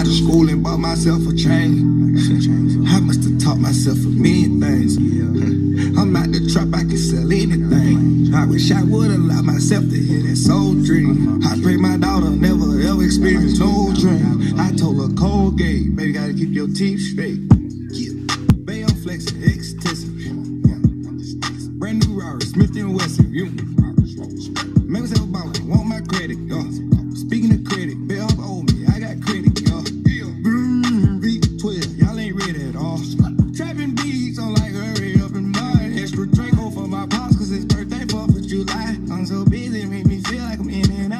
out of school and bought myself a chain. I must have taught myself a million things. I'm out the trap, I can sell anything. I wish I would allow myself to hear that soul dream. I pray my daughter never ever experience no dream. I told her Colgate, baby, gotta keep your teeth straight. Yeah, Bay on flexing, extensive. Brand new Rory, Smith and Wesson. You, members have a want my credit. Uh. So busy, make me feel like I'm in and out.